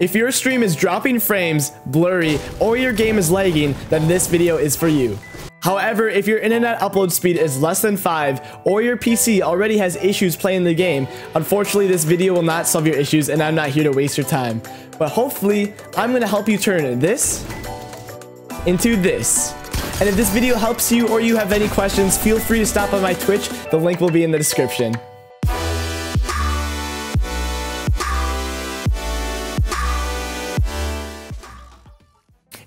If your stream is dropping frames, blurry, or your game is lagging, then this video is for you. However, if your internet upload speed is less than 5 or your PC already has issues playing the game, unfortunately this video will not solve your issues and I'm not here to waste your time. But hopefully, I'm going to help you turn this into this. And if this video helps you or you have any questions, feel free to stop on my Twitch. The link will be in the description.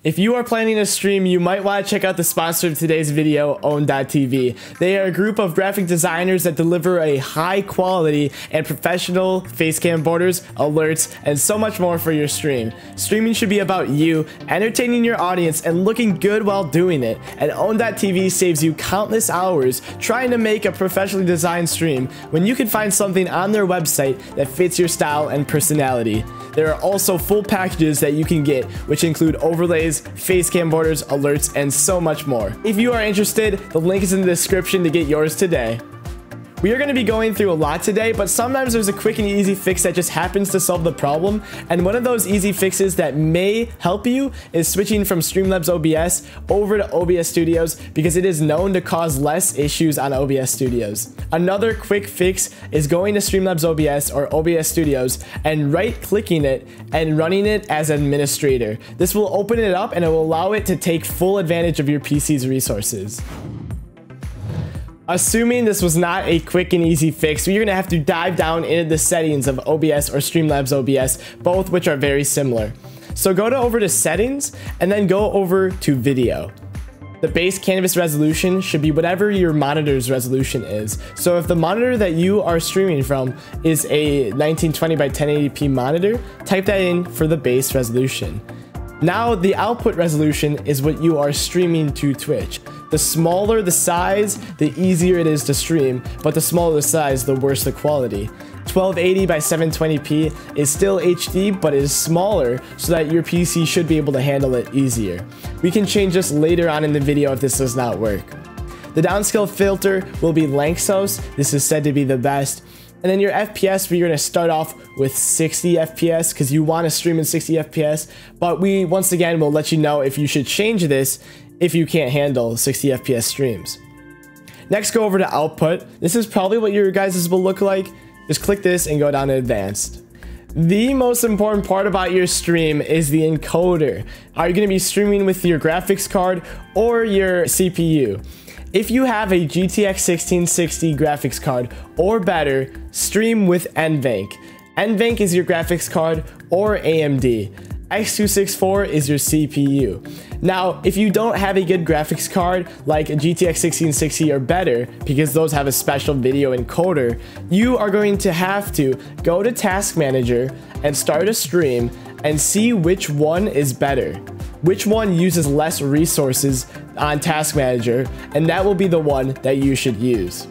If you are planning a stream, you might want to check out the sponsor of today's video, Own3d.tv. They are a group of graphic designers that deliver a high quality and professional facecam borders, alerts, and so much more for your stream. Streaming should be about you, entertaining your audience, and looking good while doing it. And Own3d.tv saves you countless hours trying to make a professionally designed stream when you can find something on their website that fits your style and personality. There are also full packages that you can get, which include overlays, facecam borders, alerts, and so much more. If you are interested, the link is in the description to get yours today. We are going to be going through a lot today, but sometimes there's a quick and easy fix that just happens to solve the problem. And one of those easy fixes that may help you is switching from Streamlabs OBS over to OBS Studios because it is known to cause less issues on OBS Studios. Another quick fix is going to Streamlabs OBS or OBS Studios and right clicking it and running it as administrator. This will open it up and it will allow it to take full advantage of your PC's resources. Assuming this was not a quick and easy fix, you're gonna have to dive down into the settings of OBS or Streamlabs OBS, both which are very similar. So go to over to settings and then go over to video. The base canvas resolution should be whatever your monitor's resolution is. So if the monitor that you are streaming from is a 1920 by 1080p monitor, type that in for the base resolution. Now the output resolution is what you are streaming to Twitch. The smaller the size, the easier it is to stream, but the smaller the size, the worse the quality. 1280 by 720p is still HD, but it is smaller so that your PC should be able to handle it easier. We can change this later on in the video if this does not work. The downscale filter will be Lanczos. This is said to be the best. And then your FPS, we're going to start off with 60 FPS because you want to stream in 60 FPS. But we, once again, will let you know if you should change this if you can't handle 60 FPS streams. Next, go over to output. This is probably what your guys' will look like. Just click this and go down to advanced. The most important part about your stream is the encoder. Are you going to be streaming with your graphics card or your CPU? If you have a GTX 1660 graphics card or better, stream with NVENC. NVENC is your graphics card or AMD. X264 is your CPU. Now, if you don't have a good graphics card like a GTX 1660 or better, because those have a special video encoder, you are going to have to go to Task Manager and start a stream and see which one is better which one uses less resources on Task Manager, and that will be the one that you should use.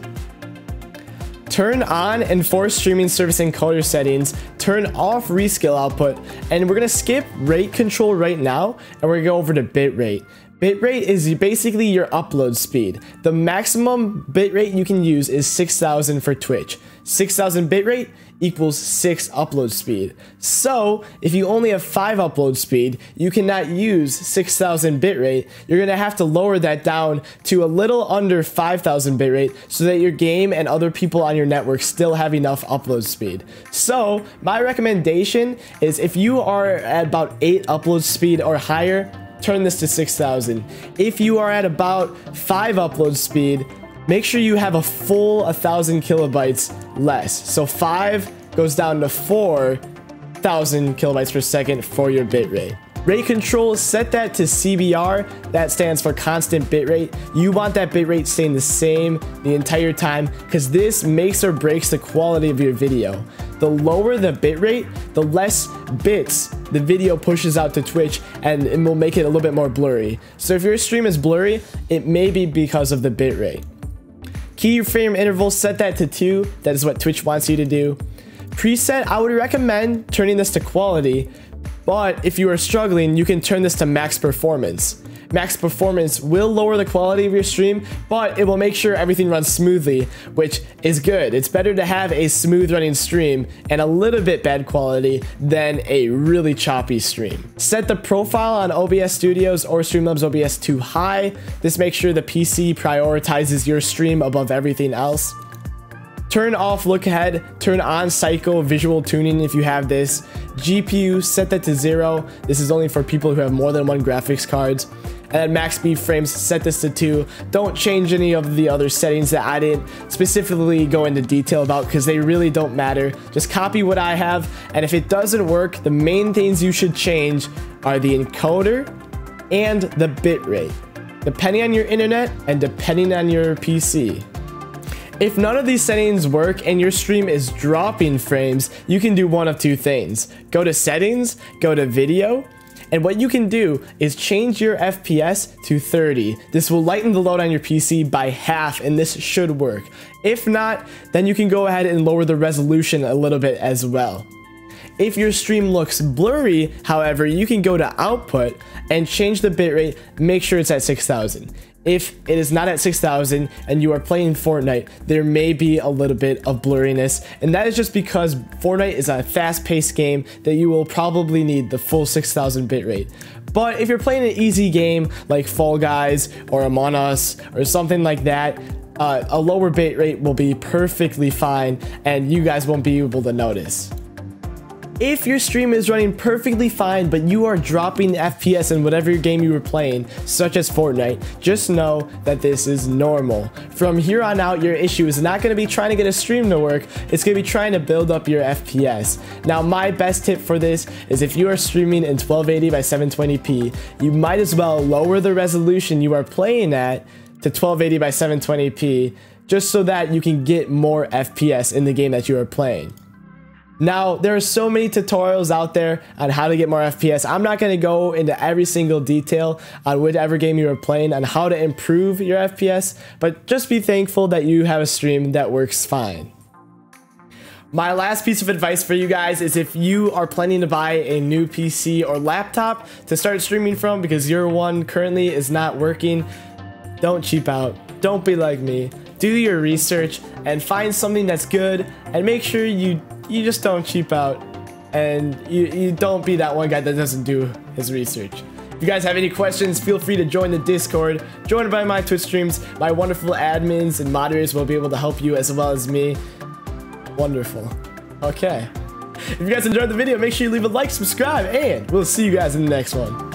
Turn on and force streaming service encoder settings, turn off rescale output, and we're gonna skip rate control right now, and we're gonna go over to bitrate. Bitrate is basically your upload speed. The maximum bitrate you can use is 6000 for Twitch. 6000 bitrate equals 6 upload speed. So, if you only have 5 upload speed, you cannot use 6000 bitrate. You're going to have to lower that down to a little under 5000 bitrate so that your game and other people on your network still have enough upload speed. So, my recommendation is if you are at about 8 upload speed or higher, turn this to 6000. If you are at about 5 upload speed, make sure you have a full 1000 kilobytes less. So 5 goes down to 4000 kilobytes per second for your bitrate. Rate control, set that to CBR. That stands for constant bitrate. You want that bitrate staying the same the entire time because this makes or breaks the quality of your video. The lower the bitrate, the less bits the video pushes out to Twitch and it will make it a little bit more blurry. So if your stream is blurry, it may be because of the bitrate. Keyframe interval, set that to 2. That is what Twitch wants you to do. preset, I would recommend turning this to quality, but if you are struggling, you can turn this to max performance. Max performance will lower the quality of your stream, but it will make sure everything runs smoothly, which is good. It's better to have a smooth running stream and a little bit bad quality than a really choppy stream. Set the profile on OBS Studios or Streamlabs OBS to high. This makes sure the PC prioritizes your stream above everything else. Turn off look ahead, turn on Psycho visual tuning if you have this. GPU, set that to zero. This is only for people who have more than one graphics cards. And then max B frames, set this to two. Don't change any of the other settings that I didn't specifically go into detail about because they really don't matter. Just copy what I have. And if it doesn't work, the main things you should change are the encoder and the bitrate, depending on your internet and depending on your PC. If none of these settings work and your stream is dropping frames, you can do one of two things. Go to settings, go to video, and what you can do is change your FPS to 30. This will lighten the load on your PC by half and this should work. If not, then you can go ahead and lower the resolution a little bit as well. If your stream looks blurry, however, you can go to output and change the bitrate, make sure it's at 6000 if it is not at 6000 and you are playing Fortnite, there may be a little bit of blurriness. And that is just because Fortnite is a fast paced game that you will probably need the full 6000 bitrate. But if you're playing an easy game like Fall Guys or Among Us or something like that, uh, a lower bitrate will be perfectly fine and you guys won't be able to notice. If your stream is running perfectly fine, but you are dropping FPS in whatever game you were playing, such as Fortnite, just know that this is normal. From here on out, your issue is not going to be trying to get a stream to work, it's going to be trying to build up your FPS. Now, my best tip for this is if you are streaming in 1280 by 720p, you might as well lower the resolution you are playing at to 1280 by 720p, just so that you can get more FPS in the game that you are playing. Now, there are so many tutorials out there on how to get more FPS. I'm not going to go into every single detail on whatever game you are playing on how to improve your FPS, but just be thankful that you have a stream that works fine. My last piece of advice for you guys is if you are planning to buy a new PC or laptop to start streaming from because your one currently is not working, don't cheap out. Don't be like me. Do your research and find something that's good and make sure you you just don't cheap out and you, you don't be that one guy that doesn't do his research. If you guys have any questions, feel free to join the Discord. Joined by my Twitch streams. My wonderful admins and moderators will be able to help you as well as me. Wonderful. Okay. If you guys enjoyed the video, make sure you leave a like, subscribe, and we'll see you guys in the next one.